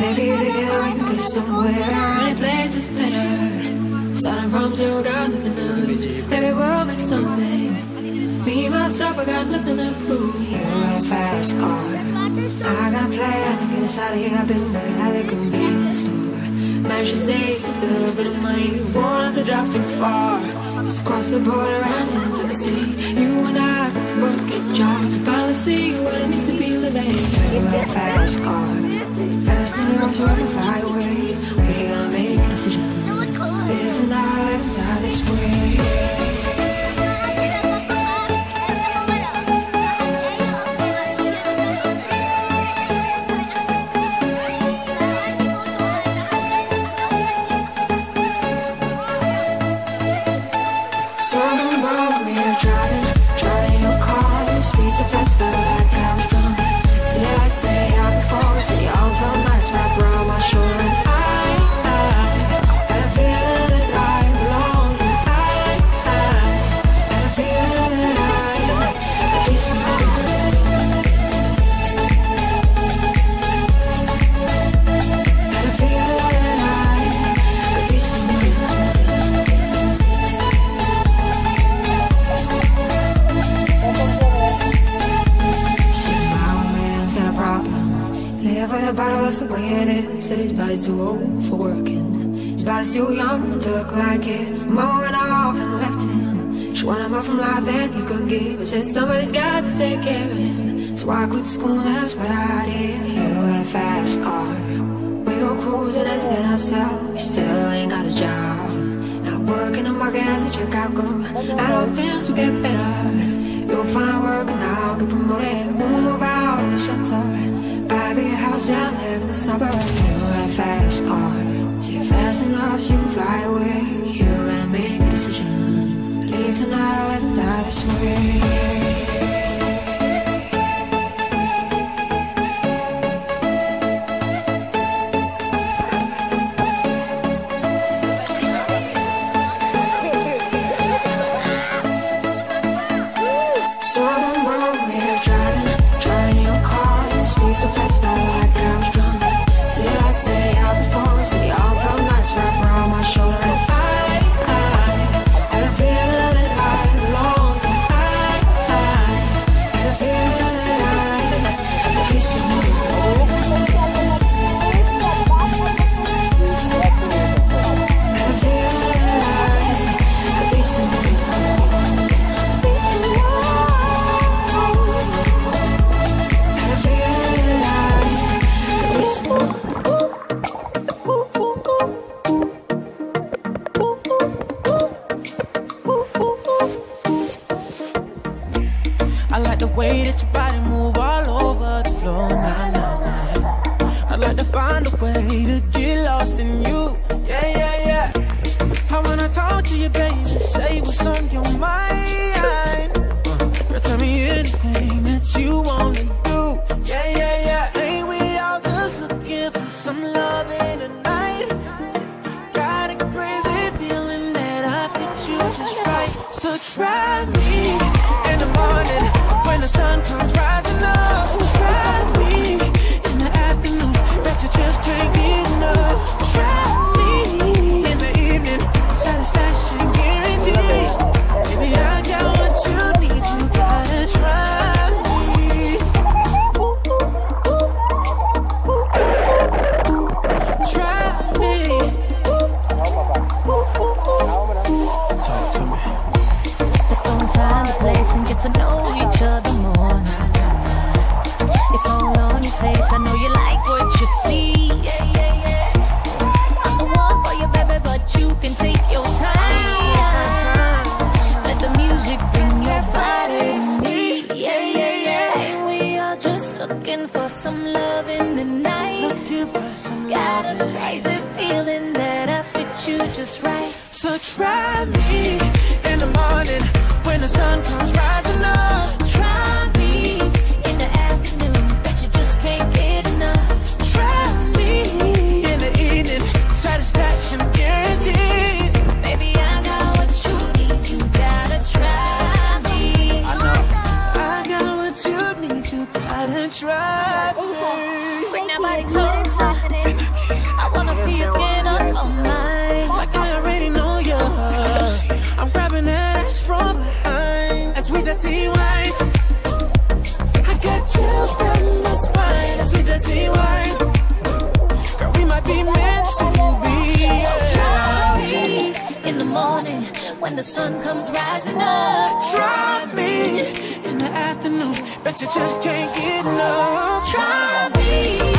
Maybe together we can go somewhere. Any place is better. Starting from zero, got nothing to lose. Maybe we'll make something. Me, myself, I got nothing to prove. You're a fast car. I got a plan to get us out of here. I've been working at the convenience store. Managed to save just a little bit of money. Won't to drive too far. Just cross the border and into the city. You and I both get jobs. You a fast car. Fast enough so I can fly away. We gotta make a decision. Live tonight, a bottle, the way it is. Said his body's too old for working. His body's too young to look like his. Mama went off and left him. She wanted more from life than he could give. And said somebody's got to take care of him. So I quit school, and that's what I did. You got a fast car. We go cruising and set ourselves. We still ain't got a job. Not working the market as a checkout girl. I don't things will get better. You'll find work now, get promoted. We'll move out of the shelter. House and live in the suburbs. You got a fast car. See fast enough, so you can fly away. You gotta make a decision. Leave tonight or live and die this way. Southern lost in you. Yeah, yeah, yeah. I wanna talk to you, baby. Say what's on your mind. Girl, tell me anything that you wanna do. Yeah, yeah, yeah. Ain't we all just looking for some love in the night? Got a crazy feeling that I fit you just right. So try me in the morning when the sun comes rising up. Try me I got what you need, you gotta try me. Try me. Talk to me. Let's go and find a place and get to know each other looking for some love in the night. Looking for some Got a crazy feeling that I fit you just right. So try me in the morning when the sun comes rising up. Try me in the afternoon, bet you just can't get enough. Try me.